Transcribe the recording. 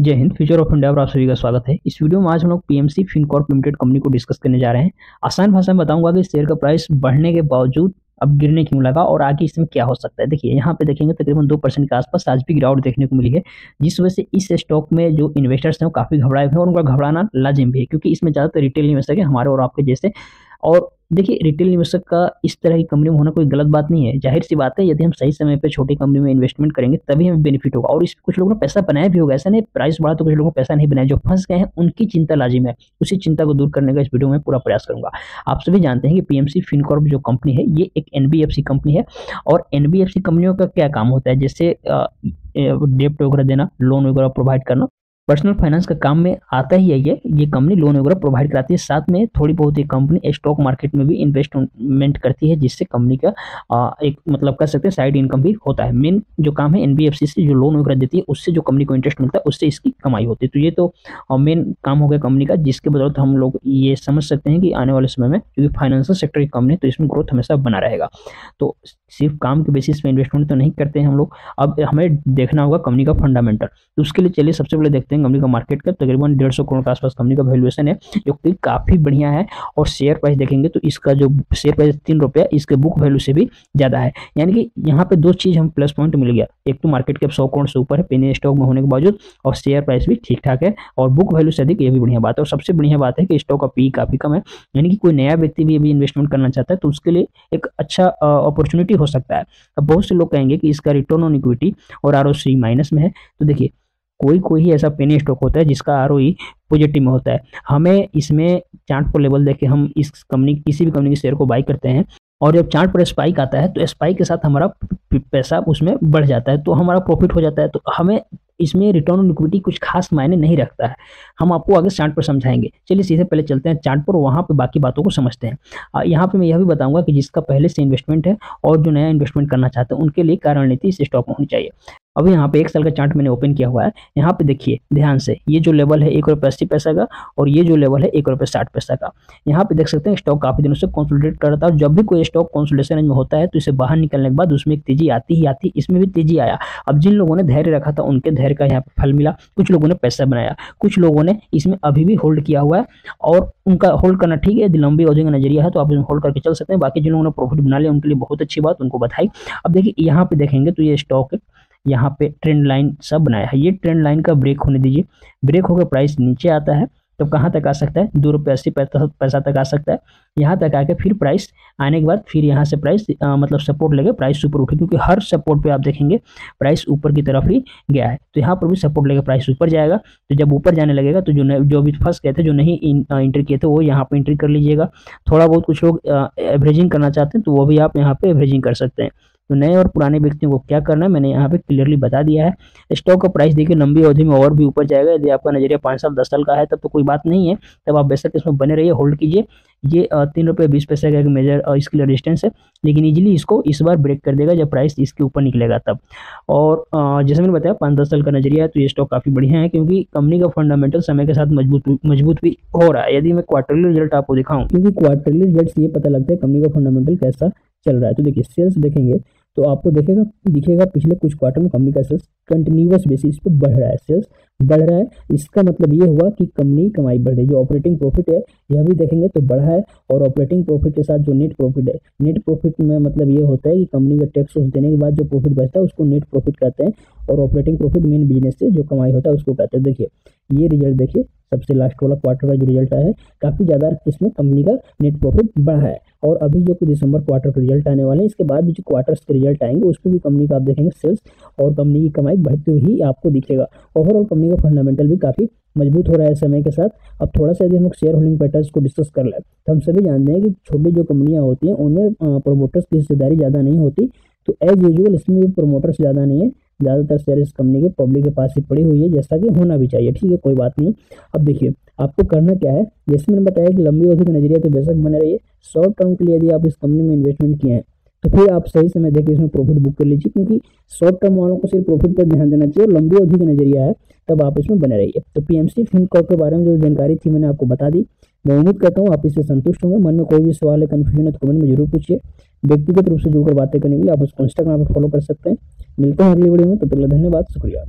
जय Hind future of India पर आप सभी का स्वागत है। इस वीडियो में आज हम लोग पीएमसी फिनकॉर्प लिमिटेड कंपनी को डिस्कस करने जा रहे हैं। आसान भाषा में बताऊँगा कि शेयर का प्राइस बढ़ने के बावजूद अब गिरने क्यों लगा और आगे इसमें क्या हो सकता है। देखिए, यहाँ पे देखेंगे तकरीबन दो परसेंट के आसपास आज भी गिरावट देखने को मिली है, जिस वजह से इस स्टॉक में जो इन्वेस्टर्स हैं वो काफ़ी घबराए हुए हैं और उनका घबराना लाजिम भी है, क्योंकि इसमें ज़्यादातर रिटेल इन्वेस्टर है हमारे और आपके जैसे। और देखिए रिटेल निवेशक का इस तरह की कंपनी में होना कोई गलत बात नहीं है। ज़ाहिर सी बात है, यदि हम सही समय पर छोटी कंपनी में इन्वेस्टमेंट करेंगे, तभी हमें बेनिफिट होगा। और इस कुछ लोगों ने पैसा बनाया भी होगा। ऐसा नहीं प्राइस बढ़ा तो कुछ लोगों ने पैसा नहीं बनाया। जो फंस गए हैं, उनकी चिंता लाजिम है। उसी चिंता को दूर करने का इस वीडियो में पूरा प्रयास करूँगा। आप सभी जानते हैं कि पीएमसी फिनकॉर्प जो कंपनी है, ये एक एनबीएफसी कंपनी है। और एनबीएफसी कंपनियों का क्या काम होता है? जैसे डेप्ट वगैरह देना लोन वगैरह प्रोवाइड करना। पर्सनल फाइनेंस का काम में आता ही है ये। ये कंपनी लोन वगैरह प्रोवाइड कराती है। साथ में थोड़ी बहुत ही कंपनी स्टॉक मार्केट में भी इन्वेस्टमेंट करती है जिससे कंपनी का आ, एक मतलब कह सकते हैं साइड इनकम भी होता है। मेन जो काम है एनबीएफसी से जो लोन वगैरह देती है उससे जो कंपनी को इंटरेस्ट मिलता है उससे इसकी कमाई होती है। तो ये तो मेन काम हो गया कंपनी का। जिसके बदौलत हम लोग ये समझ सकते हैं कि आने वाले समय में क्योंकि फाइनेंशियल सेक्टर की कंपनी तो इसमें ग्रोथ हमेशा बना रहेगा। तो सिर्फ़ काम के बेसिस पे इन्वेस्टमेंट तो नहीं करते हैं हम लोग। अब हमें देखना होगा कंपनी का फंडामेंटल तो उसके लिए चलिए सबसे पहले देखते हैं कंपनी का मार्केट का तकरीबन डेढ़ सौ करोड़ के आसपास कंपनी का वैल्यूएशन है, जो कि काफ़ी बढ़िया है और शेयर प्राइस देखेंगे तो इसका जो शेयर प्राइस तीन रुपया, इसके बुक वैल्यू से भी ज़्यादा है। यानी कि यहाँ पे दो चीज़ हम प्लस पॉइंट मिल गया। एक तो मार्केट कैप सौ करोड़ से ऊपर है पेनी स्टॉक में होने के बावजूद, और शेयर प्राइस भी ठीक ठाक है, और बुक वैल्यू से अधिक, ये भी बढ़िया बात है। और सबसे बढ़िया बात है कि स्टॉक का पी काफ़ी कम है। यानी कि कोई नया व्यक्ति भी अभी इन्वेस्टमेंट करना चाहता है तो उसके लिए एक अच्छा अपॉर्चुनिटी हो सकता है। अब बहुत से लोग कहेंगे कि इसका रिटर्न ऑन इक्विटी और आर माइनस में है। तो देखिए कोई कोई ही ऐसा पेनी स्टॉक होता है जिसका आर पॉजिटिव में होता है। हमें इसमें चार्ट पर लेवल देके हम इस कंपनी किसी भी कंपनी के शेयर को बाई करते हैं और जब चार्ट पर स्पाइक आता है तो स्पाइक के साथ हमारा पैसा उसमें बढ़ जाता है तो हमारा प्रॉफिट हो जाता है। तो हमें इसमें रिटर्न ऑन इक्विटी कुछ खास मायने नहीं रखता है। हम आपको आगे चार्ट पर समझाएँगे। चलिए सीधे पहले चलते हैं चार्ट पर, वहाँ पे बाकी बातों को समझते हैं। यहाँ पे मैं यह भी बताऊँगा कि जिसका पहले से इन्वेस्टमेंट है और जो नया इन्वेस्टमेंट करना चाहते हैं, उनके लिए क्या रणनीति इस स्टॉक में होनी चाहिए। अब यहाँ पे एक साल का चार्ट मैंने ओपन किया हुआ है। यहाँ पे देखिए, ध्यान से, ये जो लेवल है एक रुपये अस्सी पैसा का और ये जो लेवल है एक रुपये साठ पैसा का। यहाँ पे देख सकते हैं स्टॉक काफ़ी दिनों से कंसोलिडेट कर रहा था और जब भी कोई स्टॉक कंसोलिडेशन में होता है तो इसे बाहर निकलने के बाद उसमें एक तेज़ी आती ही आती, इसमें भी तेज़ी आया। अब जिन लोगों ने धैर्य रखा था, उनके धैर्य का यहाँ पे फल मिला, कुछ लोगों ने पैसा बनाया, कुछ लोगों ने इसमें अभी भी होल्ड किया हुआ है और उनका होल्ड करना ठीक है लंबी अवधि का नज़रिया है तो आप होल्ड करके चल सकते हैं। बाकी जिन लोगों ने प्रॉफिट बना लिया, उनके लिए बहुत अच्छी बात, उनको बताई अब देखिए, यहाँ पे देखेंगे तो ये स्टॉक यहाँ पे ट्रेंड लाइन सब बनाया है। ये ट्रेंड लाइन का ब्रेक होने दीजिए। ब्रेक होकर प्राइस नीचे आता है तो कहाँ तक आ सकता है? दो रुपये अस्सी पैसा तक आ सकता है। यहाँ तक आके फिर प्राइस आने के बाद फिर यहाँ से प्राइस आ, मतलब सपोर्ट लेके प्राइस ऊपर उठे क्योंकि हर सपोर्ट पे आप देखेंगे प्राइस ऊपर की तरफ़ ही गया है। तो यहाँ पर भी सपोर्ट लेके प्राइस ऊपर जाएगा। तो जब ऊपर जाने लगेगा तो जो जो भी फंस गए थे जो नहीं इंट्री किए थे वो यहाँ पर इंट्री कर लीजिएगा। थोड़ा बहुत कुछ लोग एवरेजिंग करना चाहते हैं तो वो भी आप यहाँ पर एवरेजिंग कर सकते हैं। तो नए और पुराने व्यक्तियों को क्या करना है? मैंने यहाँ पे क्लियरली बता दिया है। स्टॉक का प्राइस देखिए लंबी अवधि में और भी ऊपर जाएगा। यदि आपका नज़रिया पाँच साल, दस साल का है, तब तो कोई बात नहीं है। तब आप बेशक इसमें बने रहिए होल्ड कीजिए। ये तीन रुपये बीस पैसे का एक मेजर इसके लिए रेजिस्टेंस है। लेकिन इजीली इसको इस बार ब्रेक कर देगा जब प्राइस इसके ऊपर निकलेगा तब। और जैसे मैंने बताया, पाँच, दस साल का नज़रिया है तो ये स्टॉक काफ़ी बढ़िया है, क्योंकि कंपनी का फंडामेंटल समय के साथ मज़बूत मज़बूत भी हो रहा है। यदि मैं क्वार्टरली रिज़ल्ट आपको दिखाऊँ, क्योंकि क्वार्टरली रिज़ल्ट से ये पता लगता है कंपनी का फंडामेंटल कैसा चल रहा है। तो देखिए सेल्स देखेंगे। तो आपको देखेगा, दिखेगा पिछले कुछ क्वार्टर में कंपनी का सेल्स कंटिन्यूस बेसिस पे बढ़ रहा है सेल्स बढ़ रहा है। इसका मतलब ये हुआ कि कंपनी कमाई बढ़ रही है। जो ऑपरेटिंग प्रॉफिट है, यह भी देखेंगे तो बढ़ा है और ऑपरेटिंग प्रॉफिट के साथ जो नेट प्रॉफिट है नेट प्रॉफिट में मतलब ये होता है कि कंपनी का टैक्स देने के बाद जो प्रॉफिट बचता है, उसको नेट प्रॉफिट कहते हैं और ऑपरेटिंग प्रॉफिट मेन बिज़नेस से जो कमाई होता है, उसको कहते हैं। देखिए, ये रिज़ल्ट देखिए सबसे लास्ट वाला क्वार्टर का जो रिज़ल्ट आया है, काफ़ी ज़्यादा इसमें कंपनी का नेट प्रॉफिट बढ़ा है। और अभी जो कि दिसंबर क्वार्टर के रिज़ल्ट आने वाले हैं, इसके बाद भी जो क्वार्टर्स के रिज़ल्ट आएँगे, उस पर भी कंपनी का आप देखेंगे सेल्स और कंपनी की कमाई बढ़ती हुई आपको दिखेगा। ओवरऑल कंपनी का फंडामेंटल भी काफ़ी मज़बूत हो रहा है समय के साथ। अब थोड़ा सा यदि हम लोग शेयर होल्डिंग पैटर्स को डिस्कस कर लें तो हम सभी जानते हैं कि छोटी जो कंपनियाँ होती हैं, उनमें प्रोमोटर्स की हिस्सेदारी ज़्यादा नहीं होती। तो एज यूजल इसमें भी प्रोमोटर्स ज़्यादा नहीं है। ज़्यादातर शेयर इस कंपनी के पब्लिक के पास ही पड़ी हुई है, जैसा कि होना भी चाहिए। ठीक है, कोई बात नहीं। अब देखिए, आपको करना क्या है? जैसे मैंने बताया कि लंबी अवधि का नज़रिया तो बेशक बने रही है शॉर्ट टर्म के लिए यदि आप इस कंपनी में इन्वेस्टमेंट किए हैं तो फिर आप सही समय देखिए इसमें प्रॉफिट बुक कर लीजिए, क्योंकि शॉर्ट टर्म वालों को सिर्फ़ प्रॉफिट पर ध्यान देना चाहिए और लंबी अवधि का नज़रिया है, तब आप इसमें बने रहिए। तो पीएमसी फिनकॉप के बारे में जो जानकारी थी मैंने आपको बता दी। मैं उम्मीद करता हूँ आप इससे संतुष्ट होंगे। मन में कोई भी सवाल है कन्फ्यूज़न है तो कमेंट में ज़रूर पूछिए। व्यक्तिगत रूप से जुड़कर बातें करने के लिए आप उसको इंस्टाग्राम पर फॉलो कर सकते हैं। मिलते हैं अगली वीडियो में तो तक धन्यवाद, शुक्रिया।